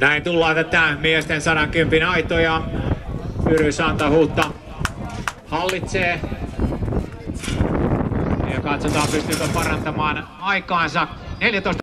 Näin tullaan tätä miesten 110 aitoja. Pyry Santahuutta hallitsee. Ja katsotaan pystyykö parantamaan aikaansa. 14